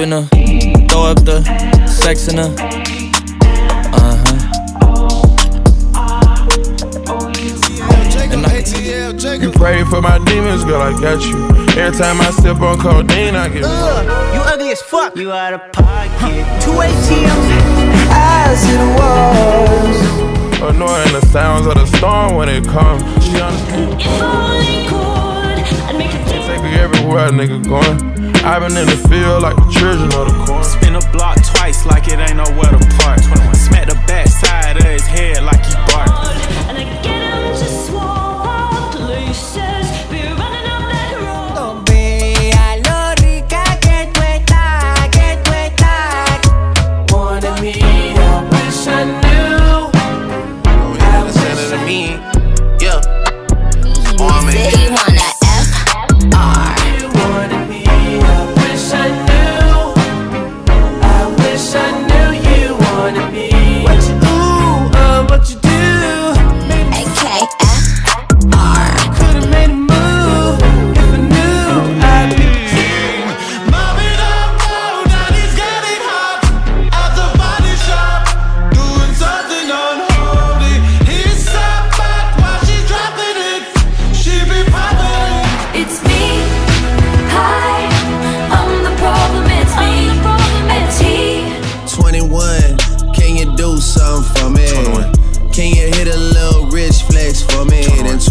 in her, throw up the sex in her. Uh huh. And I, You pray for my demons, girl, I got you. Every time I sip on codeine, I get. You ugly as fuck. You out of pocket. Two ATMs. as it was. Annoying the sounds of the storm when it comes. She understand. Me a nigga going. i been in the field like the children of the corn. Spin a block twice like it ain't nowhere to park. 21. Smack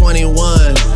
21.